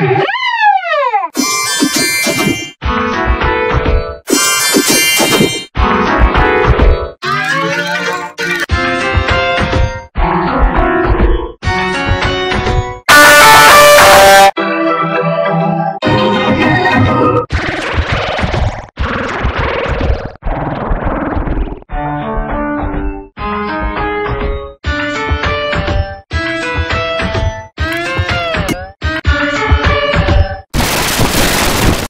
Yeah.